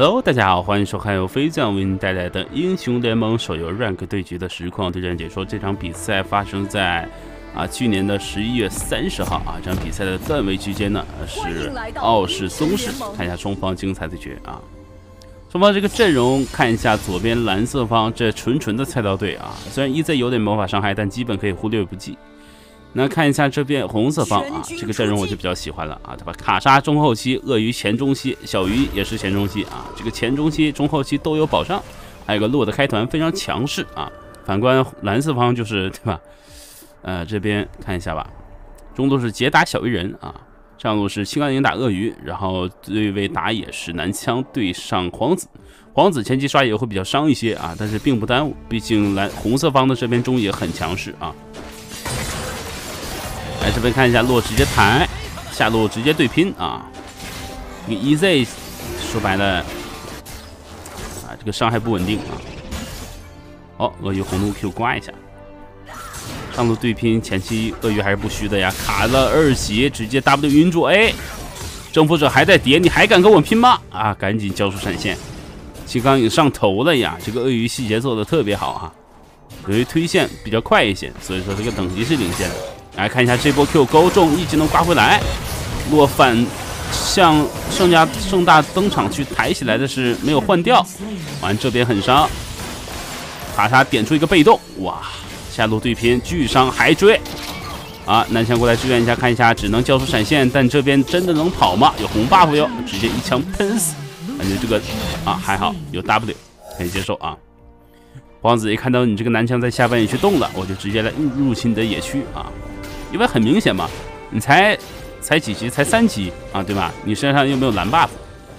Hello，大家好，欢迎收看由飞将为您带来的英雄联盟手游 Rank 对局的实况对战解说。这场比赛发生在啊去年的十一月三十号啊，这场比赛的段位区间呢是傲视宗室，看一下双方精彩对决啊。双方这个阵容看一下，左边蓝色方这纯纯的菜刀队啊，虽然 EZ 有点魔法伤害，但基本可以忽略不计。那看一下这边红色方啊，这个阵容我就比较喜欢了啊，对吧？卡莎中后期，鳄鱼前中期，小鱼也是前中期啊，这个前中期、中后期都有保障，还有个洛的开团非常强势啊。反观蓝色方就是对吧？呃，这边看一下吧，中路是杰打小鱼人啊，上路是青钢影打鳄鱼，然后对位打野是男枪对上皇子，皇子前期刷野会比较伤一些啊，但是并不耽误，毕竟蓝红色方的这边中野很强势啊。来这边看一下，洛直接抬，下路直接对拼啊！这个 EZ 说白了啊，这个伤害不稳定啊。哦，鳄鱼红怒 Q 刮一下，上路对拼前期鳄鱼还是不虚的呀，卡了二级，直接 W 晕住 A，征服者还在叠，你还敢跟我拼吗？啊，赶紧交出闪现，金刚影上头了呀！这个鳄鱼细节做的特别好哈，由于推线比较快一些，所以说这个等级是领先的。来看一下这波 Q 勾中一技能刮回来，落反向盛家盛大登场去抬起来的是没有换掉，完这边很伤，卡莎点出一个被动，哇，下路对拼巨伤还追，啊，南枪过来支援一下，看一下只能交出闪现，但这边真的能跑吗？有红 buff 哟，直接一枪喷死，感觉这个啊还好有 W 可以接受啊。皇子一看到你这个南枪在下半野区动了，我就直接来入侵你的野区啊。因为很明显嘛，你才才几级，才三级啊，对吧？你身上又没有蓝 buff，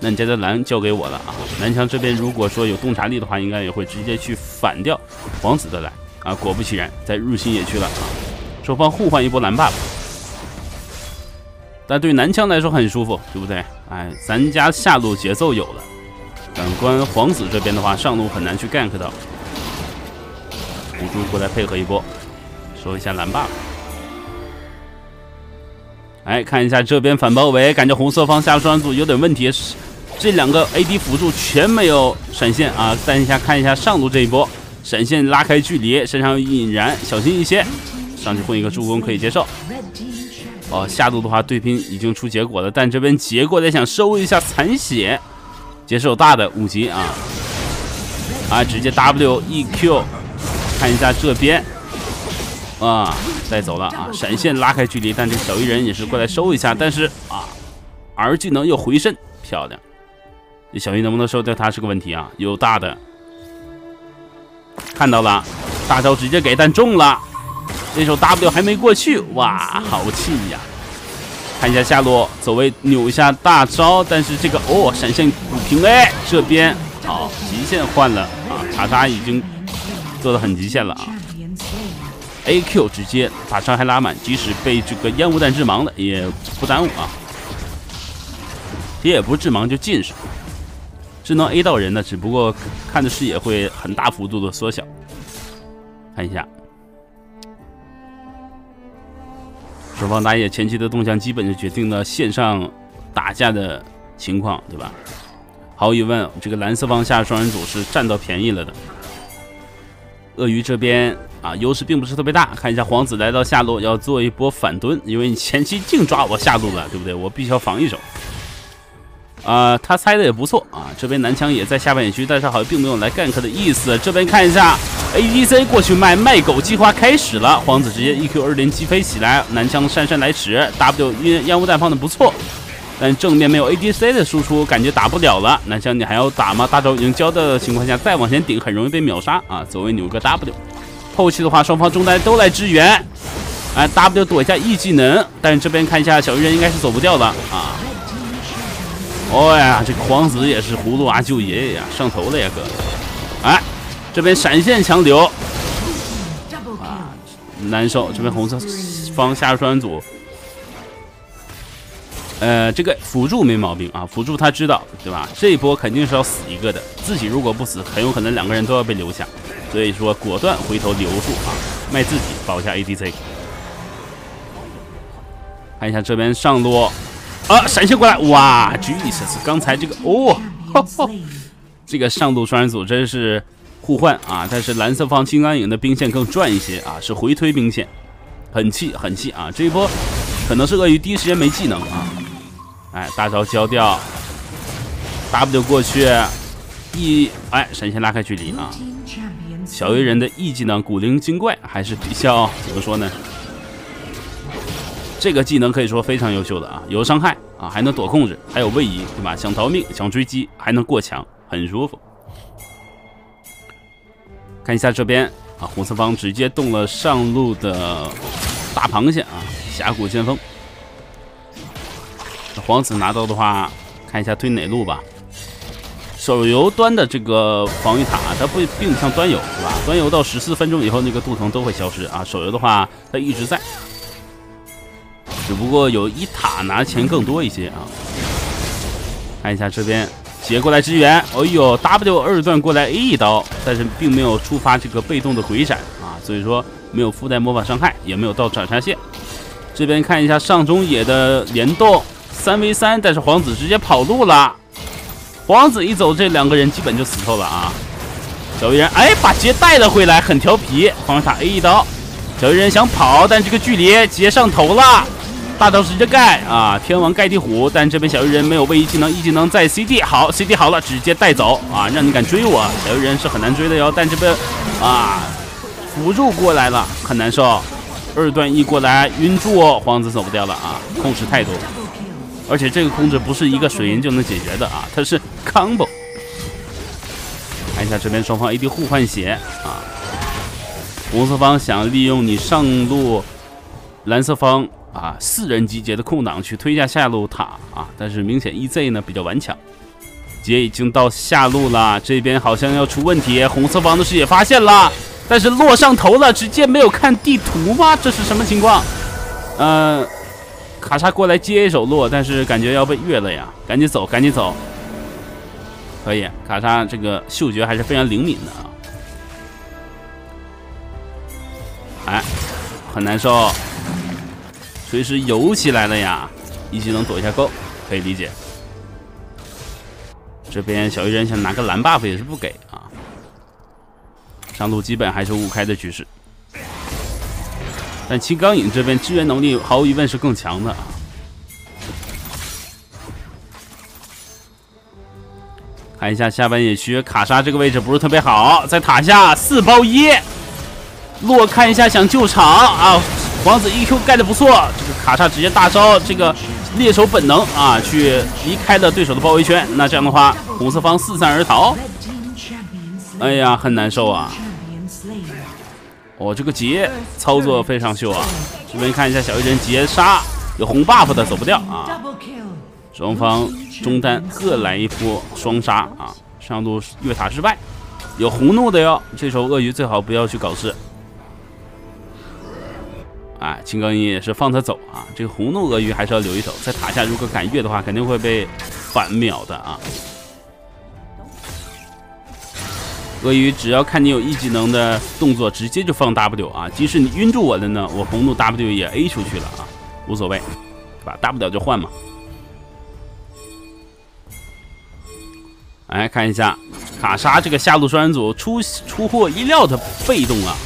那你这的蓝交给我了啊。蓝枪这边如果说有洞察力的话，应该也会直接去反掉皇子的蓝啊。果不其然，在入侵野区了啊。双方互换一波蓝 buff，但对男枪来说很舒服，对不对？哎，咱家下路节奏有了。反观皇子这边的话，上路很难去 gank 到。辅助过来配合一波，收一下蓝 buff。来看一下这边反包围，感觉红色方下双组有点问题，这两个 AD 辅助全没有闪现啊！等一下看一下上路这一波，闪现拉开距离，身上有引燃，小心一些，上去混一个助攻可以接受。哦，下路的话对拼已经出结果了，但这边结果在想收一下残血，接受大的五级啊！啊，直接 W E Q，看一下这边。啊，带走了啊！闪现拉开距离，但这小鱼人也是过来收一下，但是啊，R 技能又回身，漂亮！这小鱼能不能收掉他是个问题啊！有大的，看到了，大招直接给，但中了，这手 W 还没过去，哇，好气呀！看一下下路，走位扭一下大招，但是这个哦，闪现补平 A，这边好极限换了啊，卡莎已经做的很极限了啊。A Q 直接把伤害拉满，即使被这个烟雾弹致盲了也不耽误啊！也不是致盲就近视，智能 A 到人呢，只不过看的视野会很大幅度的缩小。看一下，双方打野前期的动向，基本就决定了线上打架的情况，对吧？毫无疑问，这个蓝色方下双人组是占到便宜了的。鳄鱼这边。啊，优势并不是特别大。看一下皇子来到下路要做一波反蹲，因为你前期净抓我下路了，对不对？我必须要防一手。啊，他猜的也不错啊。这边男枪也在下半野区，但是好像并没有来 gank 的意思。这边看一下，ADC 过去卖卖狗计划开始了。皇子直接 EQ 二连击飞起来，男枪姗姗来迟，W 烟烟雾弹放的不错，但正面没有 ADC 的输出，感觉打不了了。男枪你还要打吗？大招已经交的情况下，再往前顶很容易被秒杀啊。走位扭个 W。后期的话，双方中单都来支援，哎，W 躲一下 E 技能，但是这边看一下小鱼人应该是走不掉的啊。哦呀，这个皇子也是葫芦娃救爷爷呀，上头了呀哥！哎，这边闪现强流，啊，难受。这边红色方下双组，呃，这个辅助没毛病啊，辅助他知道对吧？这一波肯定是要死一个的，自己如果不死，很有可能两个人都要被留下。所以说，果断回头留住啊，卖自己保一下 ADC。看一下这边上路，啊，闪现过来，哇，Jesus，刚才这个哦，这个上路双人组真是互换啊！但是蓝色方金刚影的兵线更赚一些啊，是回推兵线，很气很气啊！这一波可能是鳄鱼第一时间没技能啊，哎，大招交掉，W 过去，E 哎，闪现拉开距离啊！小鱼人的 E 技能古灵精怪，还是比较怎么说呢？这个技能可以说非常优秀的啊，有伤害啊，还能躲控制，还有位移，对吧？想逃命，想追击，还能过墙，很舒服。看一下这边啊，红色方直接动了上路的大螃蟹啊，峡谷先锋。皇子拿到的话，看一下推哪路吧。手游端的这个防御塔，它不并不像端游，是吧？端游到十四分钟以后，那个镀层都会消失啊。手游的话，它一直在。只不过有一塔拿钱更多一些啊！看一下这边杰过来支援，哎呦，W 二段过来 A 一刀，但是并没有触发这个被动的回闪啊，所以说没有附带魔法伤害，也没有到斩杀线。这边看一下上中野的联动三 v 三，但是皇子直接跑路了，皇子一走，这两个人基本就死透了啊！小鱼人哎，把杰带了回来，很调皮，防御塔 A 一刀，小鱼人想跑，但这个距离杰上头了。大招直接盖啊！天王盖地虎，但这边小鱼人没有位移技能一技能在 CD 好，CD 好了，直接带走啊！让你敢追我，小鱼人是很难追的哟。但这边啊，辅助过来了，很难受。二段 E 过来晕住，皇子走不掉了啊！控制太多，而且这个控制不是一个水银就能解决的啊，它是 combo。看一下这边双方 AD 互换血啊，红色方想利用你上路，蓝色方。啊，四人集结的空档去推一下下路塔啊，但是明显 EZ 呢比较顽强，杰已经到下路了，这边好像要出问题，红色方的视野发现了，但是落上头了，直接没有看地图吗？这是什么情况？呃，卡莎过来接一手落，但是感觉要被越了呀，赶紧走，赶紧走，可以，卡莎这个嗅觉还是非常灵敏的啊，哎，很难受。随时游起来了呀！一技能躲一下够，可以理解。这边小鱼人想拿个蓝 buff 也是不给啊。上路基本还是五开的局势，但青钢影这边支援能力毫无疑问是更强的啊。看一下下半野区，卡莎这个位置不是特别好，在塔下四包一，洛看一下想救场啊。皇子 E Q 盖的不错，这个卡莎直接大招，这个猎手本能啊，去离开了对手的包围圈。那这样的话，红色方四散而逃。哎呀，很难受啊！哦，这个劫操作非常秀啊！这边看一下小鱼人劫杀，有红 buff 的走不掉啊。双方中单各来一波双杀啊！上路越塔失败，有红怒的哟。这时候鳄鱼最好不要去搞事。哎，青钢鹰也是放他走啊！这个红怒鳄鱼还是要留一手，在塔下如果敢越的话，肯定会被反秒的啊！鳄鱼只要看你有 E 技能的动作，直接就放 W 啊！即使你晕住我的呢，我红怒 W 也 A 出去了啊，无所谓，对吧？大不了就换嘛。来看一下卡莎这个下路双人组出出乎意料的被动啊！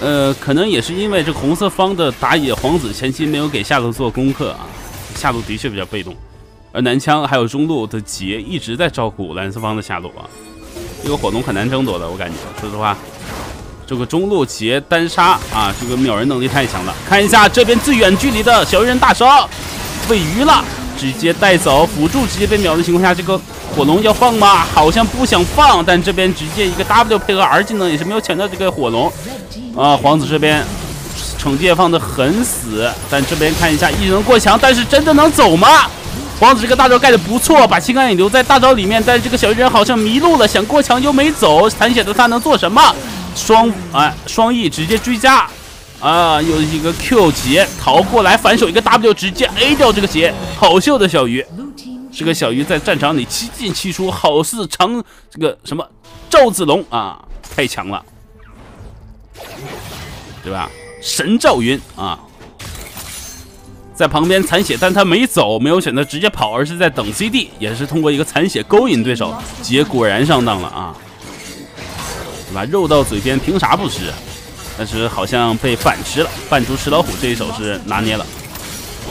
呃，可能也是因为这红色方的打野皇子前期没有给下路做功课啊，下路的确比较被动，而男枪还有中路的杰一直在照顾蓝色方的下路啊，这个火龙很难争夺的，我感觉，说实话，这个中路杰单杀啊，这个秒人能力太强了。看一下这边最远距离的小鱼人大招，喂鱼了，直接带走，辅助直接被秒的情况下，这个火龙要放吗？好像不想放，但这边直接一个 W 配合 R 技能也是没有抢到这个火龙。啊，皇子这边惩戒放的很死，但这边看一下，异能过墙，但是真的能走吗？皇子这个大招盖的不错，把青钢影留在大招里面，但是这个小鱼人好像迷路了，想过墙又没走，残血的他能做什么？双哎双 E 直接追加，啊，又一个 Q 劫逃过来，反手一个 W 直接 A 掉这个劫，好秀的小鱼，这个小鱼在战场里七进七出，好似长这个什么赵子龙啊，太强了。对吧？神赵云啊，在旁边残血，但他没走，没有选择直接跑，而是在等 CD，也是通过一个残血勾引对手。杰果然上当了啊，对吧？肉到嘴边，凭啥不吃？但是好像被反吃了，扮猪吃老虎这一手是拿捏了。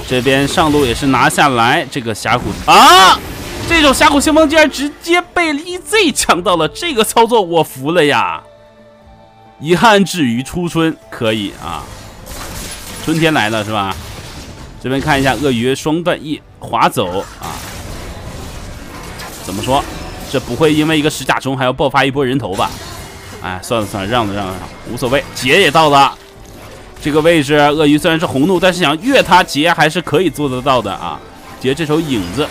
这边上路也是拿下来这个峡谷啊，这手峡谷先锋竟然直接被 EZ 抢到了，这个操作我服了呀！遗憾至于初春可以啊，春天来了是吧？这边看一下鳄鱼双断翼划走啊，怎么说？这不会因为一个石甲虫还要爆发一波人头吧？哎，算了算了，让了让了，无所谓。劫也到了，这个位置鳄鱼虽然是红怒，但是想越他劫还是可以做得到的啊。劫这手影子，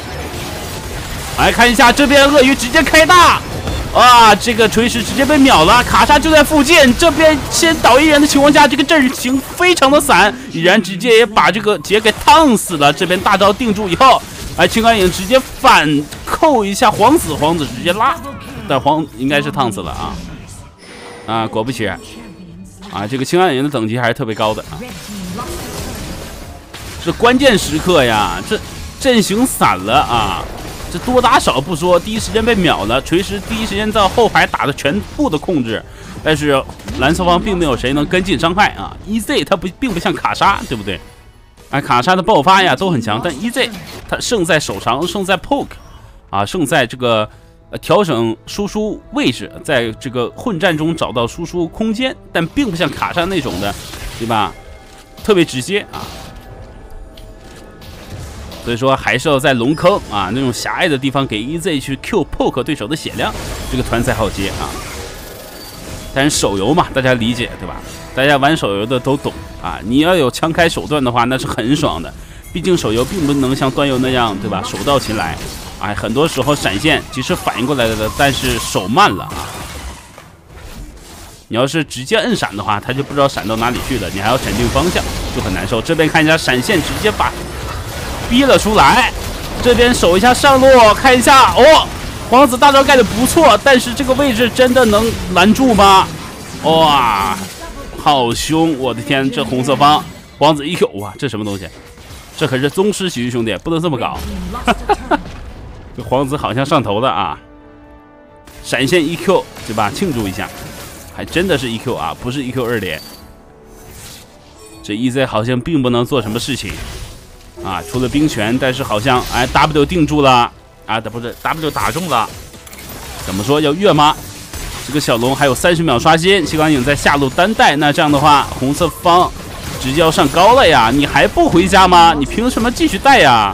来看一下这边鳄鱼直接开大。哇，这个锤石直接被秒了，卡莎就在附近。这边先倒一人的情况下，这个阵型非常的散，已然直接也把这个杰给烫死了。这边大招定住以后，哎，青钢影直接反扣一下皇子，皇子直接拉，但皇应该是烫死了啊啊，果不其然啊，这个青钢影的等级还是特别高的啊。这关键时刻呀，这阵型散了啊。多打少不说，第一时间被秒了。锤石第一时间在后排打的全部的控制，但是蓝色方并没有谁能跟进伤害啊。EZ 他不并不像卡莎，对不对？哎，卡莎的爆发呀都很强，但 EZ 他胜在手长，胜在 poke，啊，胜在这个调整输出位置，在这个混战中找到输出空间，但并不像卡莎那种的，对吧？特别直接啊。所以说还是要在龙坑啊那种狭隘的地方给 EZ 去 Q poke 对手的血量，这个团才好接啊。但是手游嘛，大家理解对吧？大家玩手游的都懂啊。你要有枪开手段的话，那是很爽的。毕竟手游并不能像端游那样对吧？手到擒来，哎，很多时候闪现即使反应过来了，但是手慢了啊。你要是直接摁闪的话，他就不知道闪到哪里去了，你还要闪定方向，就很难受。这边看一下闪现，直接把。逼了出来，这边守一下上路，看一下哦，皇子大招盖的不错，但是这个位置真的能拦住吗？哇，好凶！我的天，这红色方皇子 EQ，哇，这什么东西？这可是宗师级兄弟，不能这么搞。这皇子好像上头了啊！闪现 EQ 对吧？庆祝一下，还真的是 EQ 啊，不是 EQ 二连。这 EZ 好像并不能做什么事情。啊，出了冰拳，但是好像哎，W 定住了啊，不是 W 打中了，怎么说要越吗？这个小龙还有三十秒刷新，青钢影在下路单带，那这样的话，红色方直接要上高了呀！你还不回家吗？你凭什么继续带呀？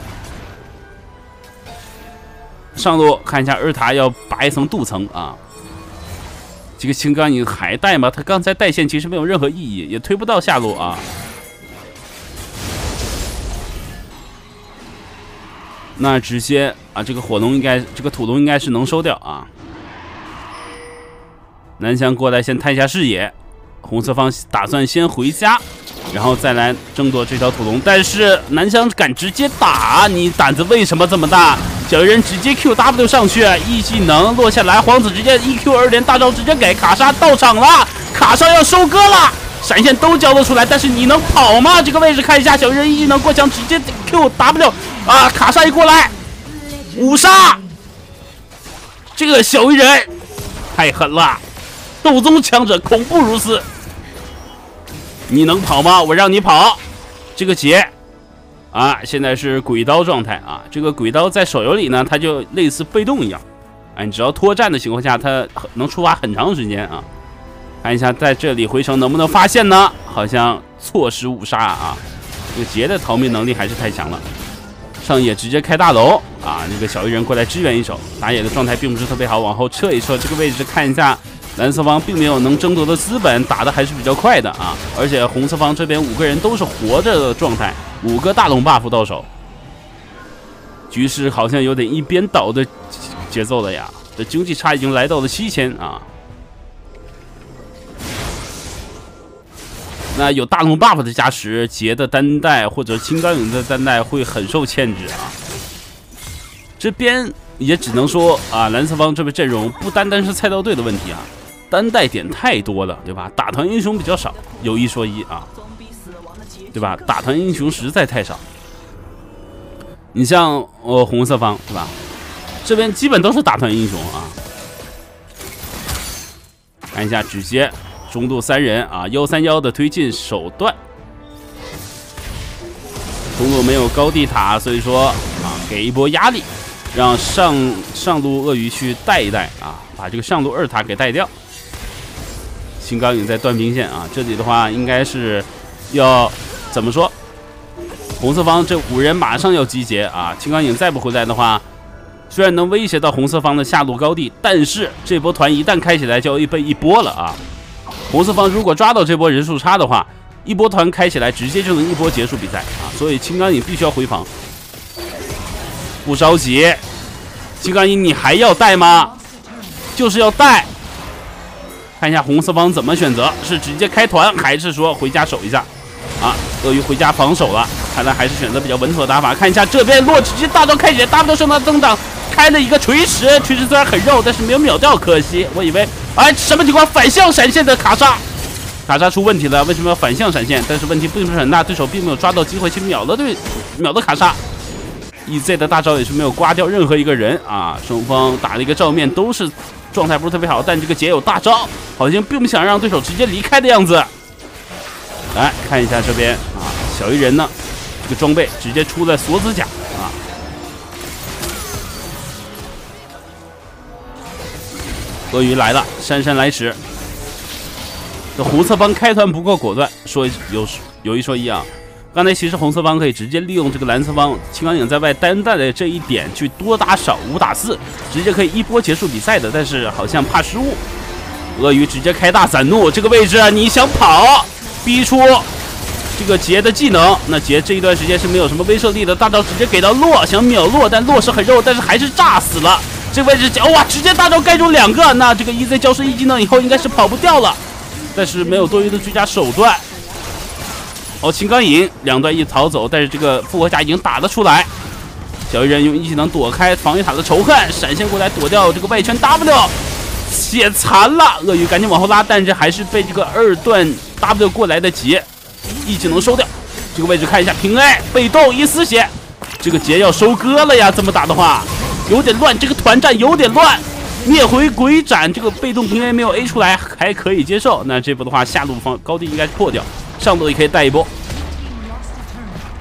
上路看一下二塔要拔一层镀层啊！这个青钢影还带吗？他刚才带线其实没有任何意义，也推不到下路啊。那直接啊，这个火龙应该，这个土龙应该是能收掉啊。南翔过来先探一下视野，红色方打算先回家，然后再来争夺这条土龙。但是南翔敢直接打，你胆子为什么这么大？小鱼人直接 Q W 上去，E 技能落下来，皇子直接 E Q 二连大招直接给卡莎到场了，卡莎要收割了，闪现都交了出来，但是你能跑吗？这个位置看一下，小鱼人一技能过墙直接 Q W。啊！卡莎一过来，五杀！这个小鱼人太狠了，斗宗强者恐怖如斯。你能跑吗？我让你跑。这个劫啊，现在是鬼刀状态啊。这个鬼刀在手游里呢，它就类似被动一样。哎，你只要脱战的情况下，它能触发很长时间啊。看一下在这里回城能不能发现呢？好像错失五杀啊。这个劫的逃命能力还是太强了。上野直接开大楼啊！那个小鱼人过来支援一手，打野的状态并不是特别好，往后撤一撤。这个位置看一下，蓝色方并没有能争夺的资本，打的还是比较快的啊！而且红色方这边五个人都是活着的状态，五个大龙 buff 到手，局势好像有点一边倒的节奏了呀！这经济差已经来到了七千啊！那有大龙 buff 的加持，杰的单带或者青钢影的单带会很受限制啊。这边也只能说啊，蓝色方这边阵容不单单是菜刀队的问题啊，单带点太多了，对吧？打团英雄比较少，有一说一啊，对吧？打团英雄实在太少，你像我红色方是吧？这边基本都是打团英雄啊。看一下直接中路三人啊，幺三幺的推进手段。中路没有高地塔，所以说啊，给一波压力，让上上路鳄鱼去带一带啊，把这个上路二塔给带掉。青钢影在断兵线啊，这里的话应该是要怎么说？红色方这五人马上要集结啊！青钢影再不回来的话，虽然能威胁到红色方的下路高地，但是这波团一旦开起来就要被一波了啊！红色方如果抓到这波人数差的话，一波团开起来直接就能一波结束比赛啊！所以青钢影必须要回防。不着急，青钢影你还要带吗？就是要带。看一下红色方怎么选择，是直接开团，还是说回家守一下？啊，鳄鱼回家防守了，看来还是选择比较稳妥的打法。看一下这边洛直接大招开启，W 升到增长，开了一个锤石，锤石虽然很肉，但是没有秒掉，可惜。我以为，哎，什么情况？反向闪现的卡莎，卡莎出问题了，为什么要反向闪现？但是问题并不是很大，对手并没有抓到机会去秒了对，秒了卡莎。EZ 的大招也是没有刮掉任何一个人啊，双方打了一个照面，都是。状态不是特别好，但这个杰有大招，好像并不想让对手直接离开的样子。来看一下这边啊，小鱼人呢，这个装备直接出了锁子甲鳄鱼来了，姗姗来迟。这红色帮开团不够果断，说有有一说一啊。刚才其实红色方可以直接利用这个蓝色方青钢影在外单带的这一点去多打少五打四，直接可以一波结束比赛的。但是好像怕失误，鳄鱼直接开大闪怒，这个位置你想跑，逼出这个杰的技能，那杰这一段时间是没有什么威慑力的。大招直接给到洛，想秒洛，但洛是很肉，但是还是炸死了。这位置哇，直接大招盖住两个，那这个 EZ 交出一技能以后应该是跑不掉了，但是没有多余的追加手段。哦，青钢影两段一逃走，但是这个复活甲已经打了出来。小鱼人用一技能躲开防御塔的仇恨，闪现过来躲掉这个外圈 W，血残了。鳄鱼赶紧往后拉，但是还是被这个二段 W 过来的劫一技能收掉。这个位置看一下平 A 被动一丝血，这个劫要收割了呀！这么打的话有点乱，这个团战有点乱。灭回鬼斩，这个被动平 A 没有 A 出来还可以接受。那这波的话下路方高地应该破掉。上路也可以带一波，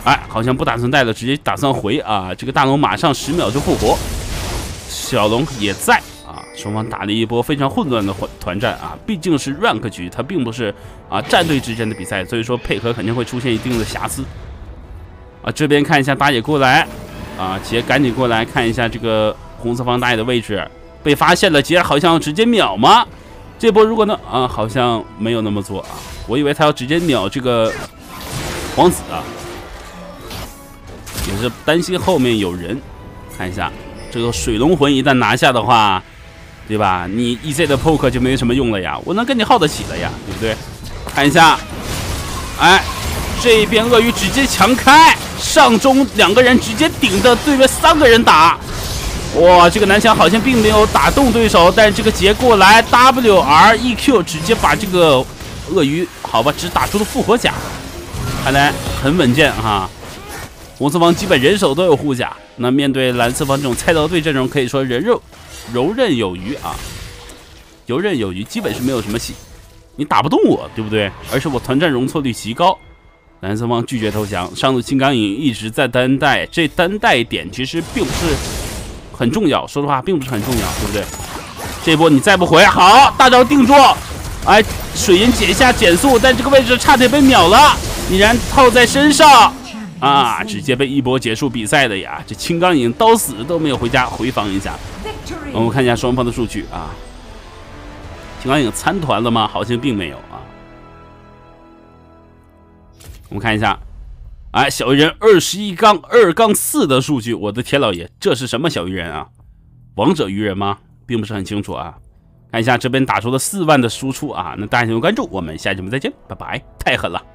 哎，好像不打算带了，直接打算回啊！这个大龙马上十秒就复活，小龙也在啊！双方打了一波非常混乱的团团战啊！毕竟是 rank 局，它并不是啊战队之间的比赛，所以说配合肯定会出现一定的瑕疵啊！这边看一下打野过来啊，杰赶紧过来看一下这个红色方打野的位置，被发现了，杰好像直接秒吗？这波如果能啊，好像没有那么做啊。我以为他要直接秒这个皇子啊，也是担心后面有人。看一下这个水龙魂一旦拿下的话，对吧？你 EZ 的 poke 就没什么用了呀，我能跟你耗得起了呀，对不对？看一下，哎，这边鳄鱼直接强开，上中两个人直接顶着对面三个人打，哇，这个南墙好像并没有打动对手，但是这个劫过来 W R E Q 直接把这个。鳄鱼，好吧，只打出了复活甲，看来很稳健哈。红色方基本人手都有护甲，那面对蓝色方这种菜刀队阵容，可以说人肉游刃有余啊，游刃有余，基本是没有什么戏，你打不动我，对不对？而且我团战容错率极高。蓝色方拒绝投降，上路金刚影一直在单带，这单带点其实并不是很重要，说实话并不是很重要，对不对？这波你再不回，好，大招定住。哎，水银减下减速，但这个位置差点被秒了，已然套在身上啊，直接被一波结束比赛的呀！这青钢影刀死都没有回家回防一下。我们看一下双方的数据啊，青钢影参团了吗？好像并没有我们看一下，哎，小鱼人二十一杠二杠四的数据，我的天老爷，这是什么小鱼人啊？王者鱼人吗？并不是很清楚啊。看一下这边打出了四万的输出啊！那大家请关注，我们下期节目再见，拜拜！太狠了。